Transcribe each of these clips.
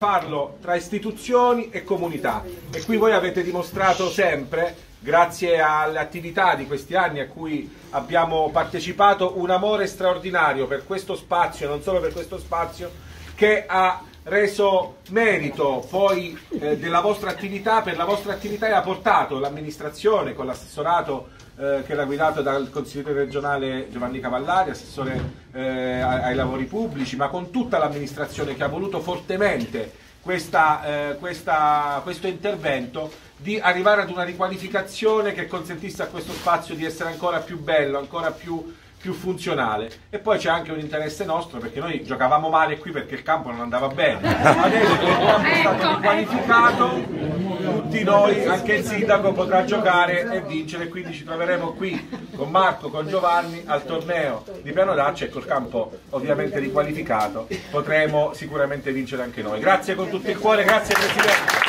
farlo tra istituzioni e comunità. E qui voi avete dimostrato sempre, grazie alle attività di questi anni a cui abbiamo partecipato, un amore straordinario per questo spazio e non solo per questo spazio che ha reso merito poi eh, della vostra attività, per la vostra attività e ha portato l'amministrazione con l'assessorato eh, che era guidato dal consigliere regionale Giovanni Cavallari, assessore eh, ai, lavori pubblici, ma con tutta l'amministrazione che ha voluto fortemente questa, eh, questa, questo intervento di arrivare ad una riqualificazione che consentisse a questo spazio di essere ancora più bello, ancora più più funzionale. E poi c'è anche un interesse nostro perché noi giocavamo male qui perché il campo non andava bene. Adesso il campo è stato ecco, riqualificato tutti noi anche il sindaco potrà giocare e vincere quindi ci troveremo qui con Marco, con Giovanni al torneo di Piano Daccia e col campo ovviamente riqualificato potremo sicuramente vincere anche noi grazie con tutto il cuore, grazie Presidente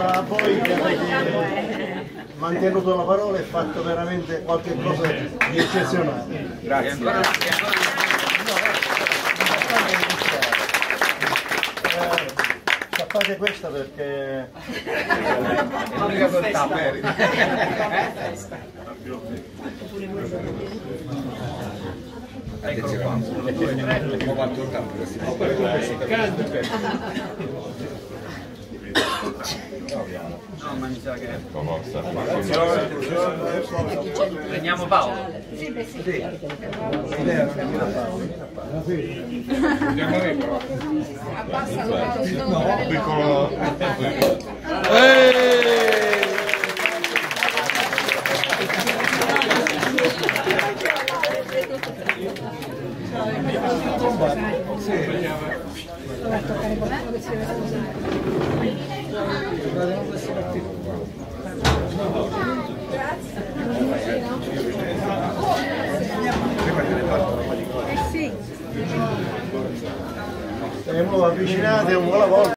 a voi che avete mantenuto la parola e fatto veramente qualche cosa di eccezionale. Grazie. Fate questa perché è l'unica uno, due, tre, come quanto il campo No, ma mi sa che... Prendiamo Paolo. Sì, beh sì. sì. Abbassalo Paolo, no, piccolo... Siamo avvicinati un po' alla volta.